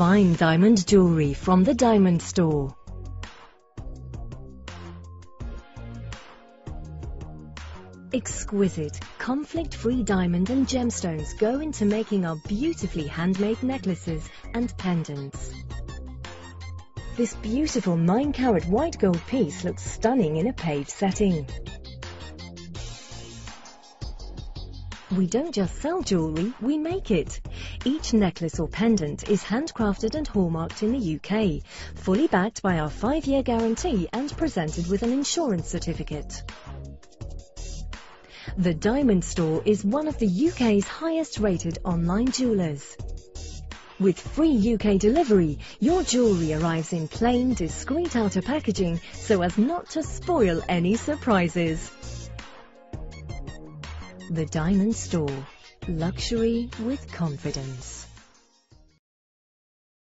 Fine diamond jewelry from the Diamond Store. Exquisite, conflict-free diamond and gemstones go into making our beautifully handmade necklaces and pendants. This beautiful 9 carat white gold piece looks stunning in a pave setting. We don't just sell jewellery, we make it. Each necklace or pendant is handcrafted and hallmarked in the UK, fully backed by our 5-year guarantee and presented with an insurance certificate. The Diamond Store is one of the UK's highest rated online jewellers. With free UK delivery, your jewellery arrives in plain, discreet outer packaging so as not to spoil any surprises. The Diamond Store. Luxury with confidence.